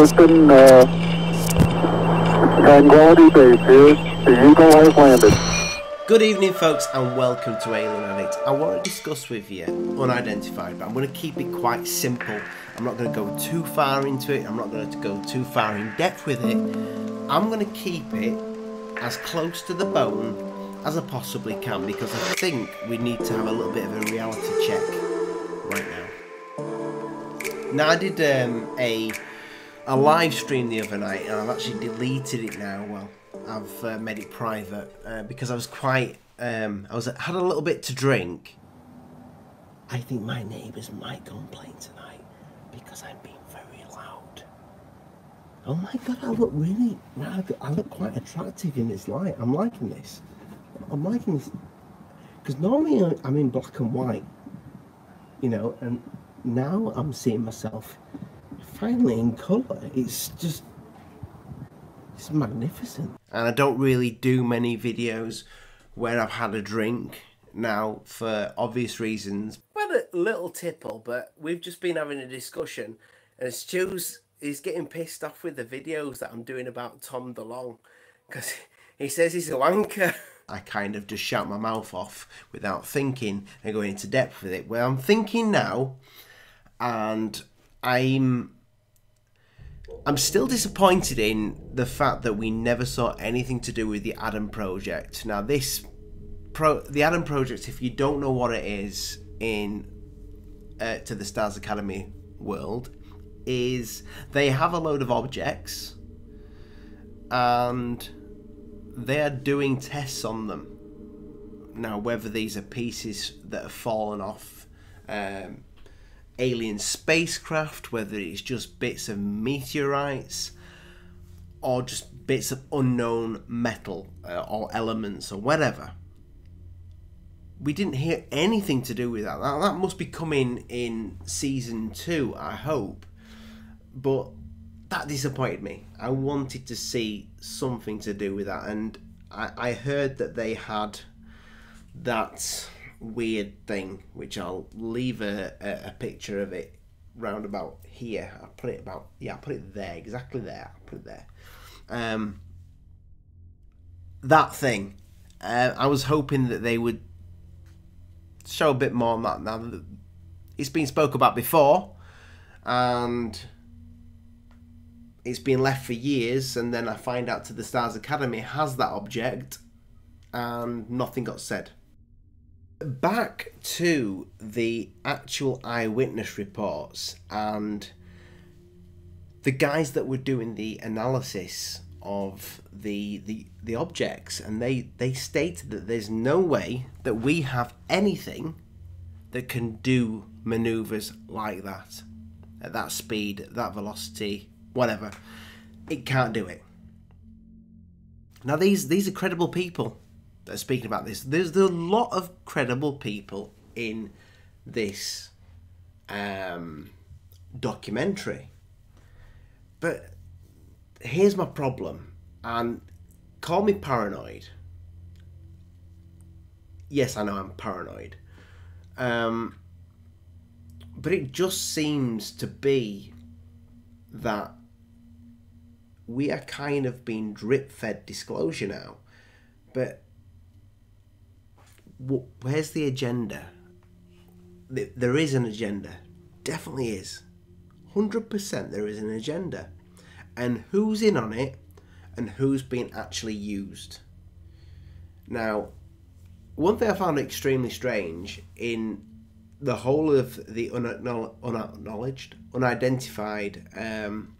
Houston, uh, Tranquility Base here. The Eagle has landed. Good evening, folks, and welcome to Alien Addict. I want to discuss with you unidentified, but I'm going to keep it quite simple. I'm not going to go too far into it, I'm not going to go too far in depth with it. I'm going to keep it as close to the bone as I possibly can because I think we need to have a little bit of a reality check right now. Now, I did um, a a live stream the other night, and I've actually deleted it now. Well, I've uh, made it private uh, because I was quite. Um, I was had a little bit to drink. I think my neighbours might complain tonight because I'm being very loud. Oh my god, I look really. I look quite attractive in this light. I'm liking this. I'm liking this because normally I'm in black and white, you know, and now I'm seeing myself finally in colour. It's just, it's magnificent. And I don't really do many videos where I've had a drink now for obvious reasons. Well, a little tipple, but we've just been having a discussion, and Stu's he's getting pissed off with the videos that I'm doing about Tom DeLonge because he says he's a wanker. I kind of just shut my mouth off without thinking and going into depth with it. Well, I'm thinking now, and I'm I'm still disappointed in the fact that we never saw anything to do with the Adam Project. Now, this pro, the Adam Project, if you don't know what it is in uh, to the Stars Academy world, is they have a load of objects and they are doing tests on them. Now, whether these are pieces that have fallen off um, alien spacecraft, whether it's just bits of meteorites, or just bits of unknown metal uh, or elements or whatever. We didn't hear anything to do with that. That, that must be coming in season two, I hope. But that disappointed me. I wanted to see something to do with that, and I, I heard that they had that weird thing, which I'll leave a, a, picture of it round about here. I'll put it about yeah, I'll put it there, exactly there. I'll put it there. Um, that thing. Uh, I was hoping that they would show a bit more on that. Now it's been spoke about before, and it's been left for years, and then I find out to the Stars Academy has that object, and nothing got said. Back to the actual eyewitness reports and the guys that were doing the analysis of the the, the objects, and they, they stated that there's no way that we have anything that can do maneuvers like that at that speed, that velocity, whatever. It can't do it. Now these these are credible people speaking about this. There's a lot of credible people in this um, documentary, but here's my problem, and call me paranoid. Yes, I know I'm paranoid. Um, but it just seems to be that we are kind of being drip fed disclosure now. But where's the agenda? There is an agenda. Definitely is. 100% there is an agenda. And who's in on it and who's being actually used. Now, one thing I found extremely strange in the whole of the unacknowledged, unidentified um,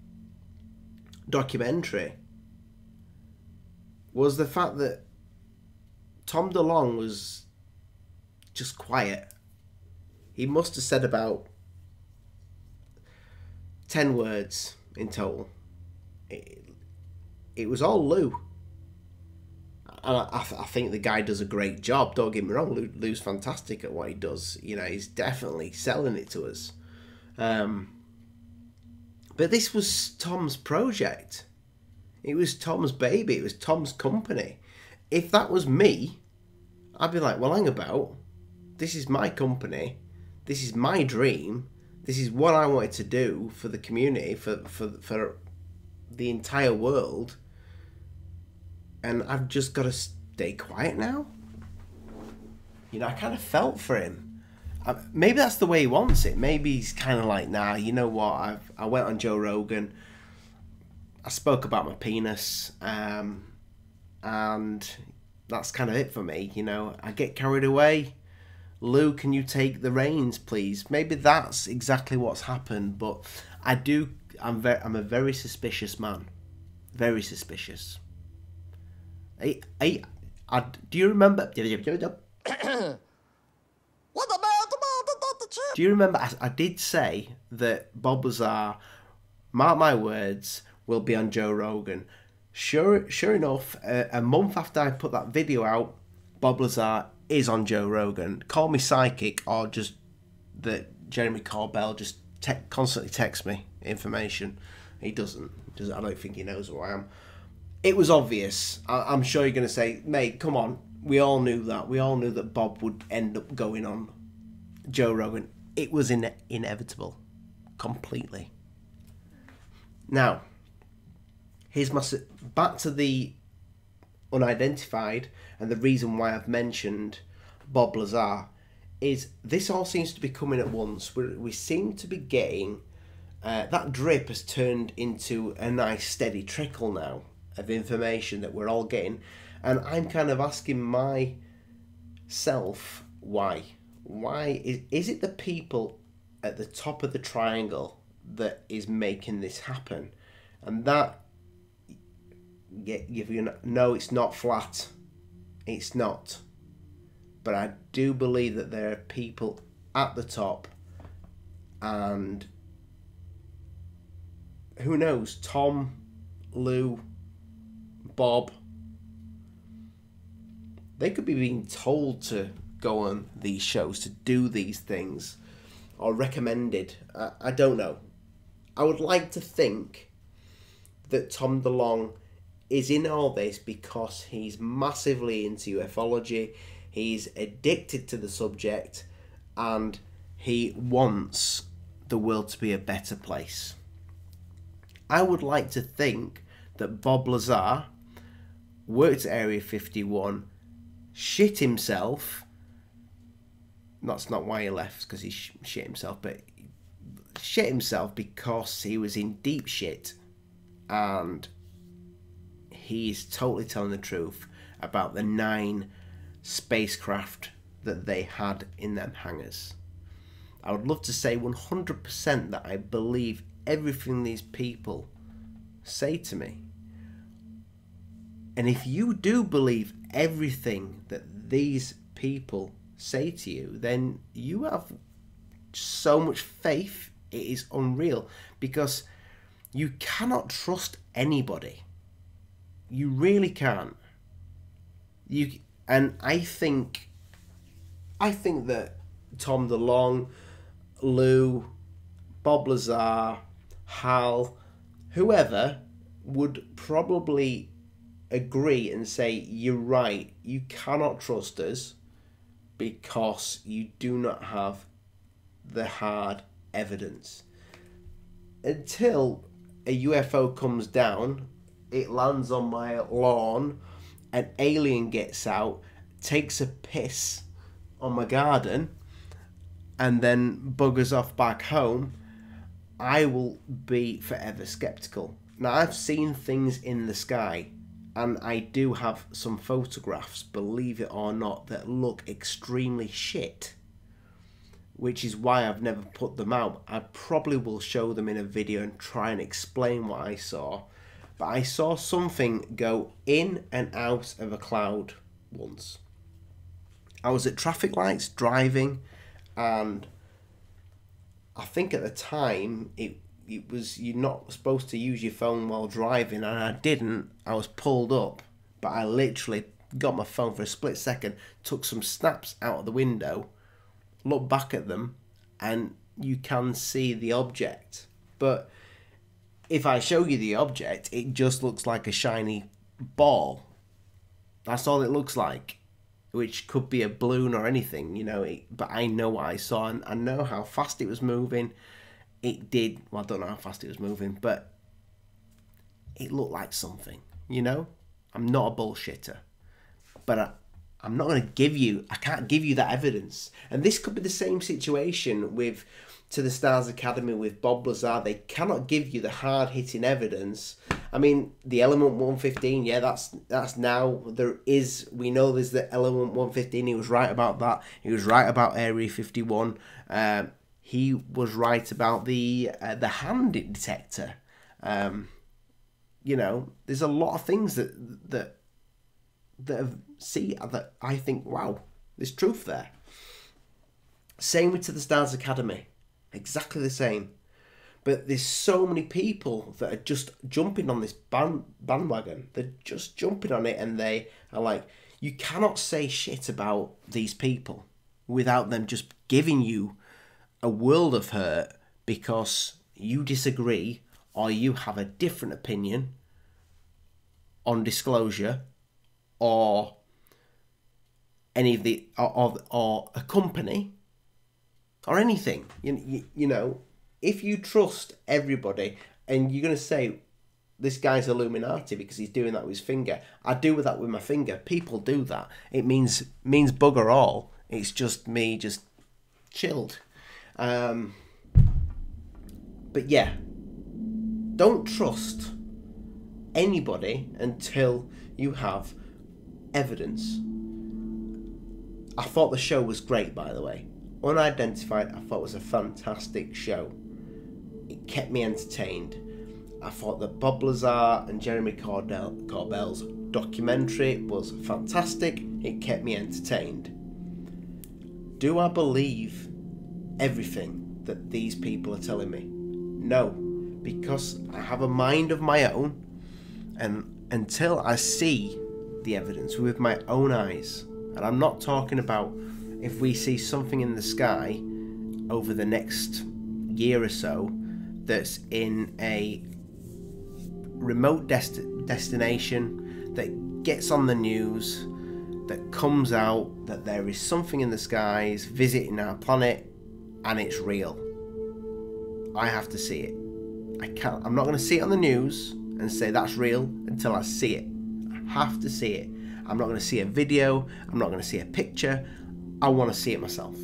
documentary was the fact that Tom DeLonge was just quiet. He must have said about 10 words in total. It, it was all Lou. And I, I, I, think the guy does a great job. Don't get me wrong, Lou, Lou's fantastic at what he does. You know, he's definitely selling it to us. Um, but this was Tom's project. It was Tom's baby. It was Tom's company. If that was me, I'd be like, well, hang about. This is my company. This is my dream. This is what I wanted to do for the community, for, for, for the entire world, and I've just got to stay quiet now. You know, I kind of felt for him. Uh, maybe that's the way he wants it. Maybe he's kind of like, nah, you know what? I've I went on Joe Rogan. I spoke about my penis, um, and that's kind of it for me. You know, I get carried away. Lou, can you take the reins, please? Maybe that's exactly what's happened, but I do. I'm very. I'm a very suspicious man. Very suspicious. I, I, I do you remember? What about? Do you remember? I, I did say that Bob Lazar, mark my words, will be on Joe Rogan. Sure, sure enough, a, a month after I put that video out, Bob Lazar is on Joe Rogan. Call me psychic or just that Jeremy Corbell just te- constantly texts me information. He doesn't. doesn't. I don't think he knows who I am. It was obvious. I, I'm sure you're going to say, mate, come on. We all knew that. We all knew that Bob would end up going on Joe Rogan. It was in- inevitable. Completely. Now, here's my. Back to the unidentified and the reason why I've mentioned Bob Lazar is this all seems to be coming at once. We, we seem to be getting uh, that drip has turned into a nice steady trickle now of information that we're all getting, and I'm kind of asking myself why. Why is is it the people at the top of the triangle that is making this happen, and that get give you no, it's not flat. It's not. But I do believe that there are people at the top, and who knows, Tom, Lou, Bob. They could be being told to go on these shows to do these things, or recommended. I, I don't know. I would like to think that Tom DeLonge is in all this because he's massively into ufology, he's addicted to the subject, and he wants the world to be a better place. I would like to think that Bob Lazar worked at Area 51, shit himself. That's not why he left, because he shit himself, but shit himself because he was in deep shit and he's totally telling the truth about the nine spacecraft that they had in them hangars. I would love to say 100% that I believe everything these people say to me. And if you do believe everything that these people say to you, then you have so much faith, it is unreal because you cannot trust anybody. You really can't. You and I think I think that Tom DeLonge, Lou, Bob Lazar, Hal, whoever would probably agree and say you're right. You cannot trust us because you do not have the hard evidence. Until a UFO comes down, it lands on my lawn, an alien gets out, takes a piss on my garden, and then buggers off back home, I will be forever skeptical. Now, I've seen things in the sky, and I do have some photographs, believe it or not, that look extremely shit which is why I've never put them out. I probably will show them in a video and try and explain what I saw. But I saw something go in and out of a cloud once. I was at traffic lights driving, and I think at the time it it was you're not supposed to use your phone while driving, and I didn't. I was pulled up, but I literally got my phone for a split second, took some snaps out of the window, looked back at them and you can see the object. But if I show you the object, it just looks like a shiny ball. That's all it looks like, which could be a balloon or anything, you know. It, but I know what I saw and I know how fast it was moving. It did, well, I don't know how fast it was moving, but it looked like something. You know, I'm not a bullshitter, but I, I'm not going to give you. I can't give you that evidence. And this could be the same situation with to the Stars Academy with Bob Lazar. They cannot give you the hard hitting evidence. I mean, the Element 115, yeah, that's that's now there is. We know there's the Element 115. He was right about that. He was right about Area 51. Um, he was right about the uh, the hand detector. Um, you know, there's a lot of things that that that see that I think, wow, there's truth there. Same with to the Stars Academy, exactly the same. But there's so many people that are just jumping on this band, bandwagon. They're just jumping on it, and they are like, you cannot say shit about these people without them just giving you a world of hurt because you disagree or you have a different opinion on disclosure or any of the or, or, or a company or anything. You, you, you know if you trust everybody and you're going to say this guy's illuminati because he's doing that with his finger i do with that with my finger. People do that. It means means bugger all. It's just me just chilled. Um, but yeah don't trust anybody until you have evidence. I thought the show was great, by the way. Unidentified, I thought was a fantastic show. It kept me entertained. I thought that Bob Lazar and Jeremy Cordell, Corbell's documentary was fantastic. It kept me entertained. Do I believe everything that these people are telling me? No, because I have a mind of my own, and until I see the evidence with my own eyes, and I'm not talking about if we see something in the sky over the next year or so that's in a remote dest- destination that gets on the news that comes out that there is something in the skies visiting our planet and it's real. I have to see it. I can't I'm not going to see it on the news and say that's real until I see it. I have to see it. I'm not going to see a video, I'm not going to see a picture. I want to see it myself.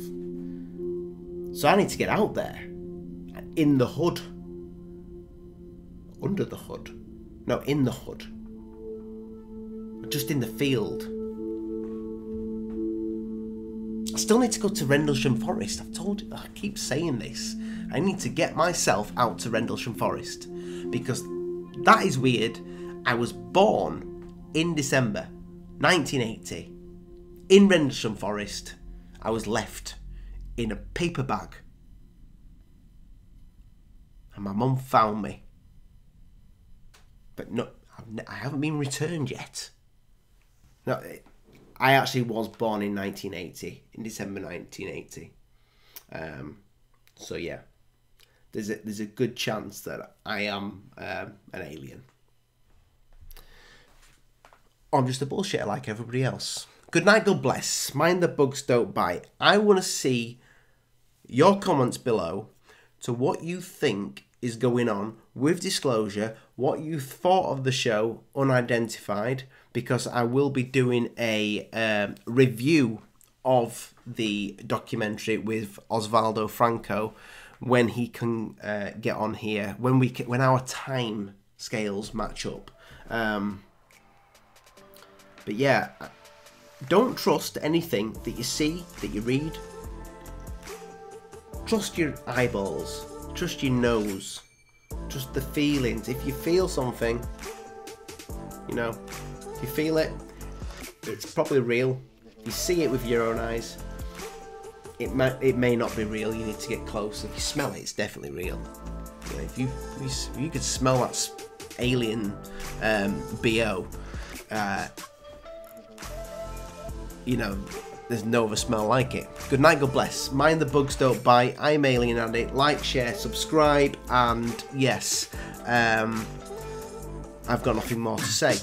So I need to get out there in the hood. Under the hood. No, in the hood. Just in the field. I still need to go to Rendlesham Forest. I've told you, I keep saying this. I need to get myself out to Rendlesham Forest because that is weird. I was born in December 1980 in Rendlesham Forest. I was left in a paper bag. And my mum found me. But no, I haven't been returned yet. No, I actually was born in 1980, in December 1980. Um, so yeah, there's a there's a good chance that I am um, an alien. I'm just a bullshitter like everybody else. Good night, God bless. Mind the bugs don't bite. I want to see your comments below to what you think is going on with disclosure, what you thought of the show unidentified, because I will be doing a um, review of the documentary with Osvaldo Franco when he can uh, get on here when we can, when our time scales match up. Um, but yeah, don't trust anything that you see, that you read. Trust your eyeballs, trust your nose, trust the feelings. If you feel something, you know, if you feel it, it's probably real. If you see it with your own eyes, it may it may not be real. You need to get close. If you smell it, it's definitely real. You know, if you if you, could smell that alien um, bo, uh, you know, there's no other smell like it. Good night, God bless. Mind the bugs don't bite. I'm Alien Addict. Like, share, subscribe, and yes, um, I've got nothing more to say.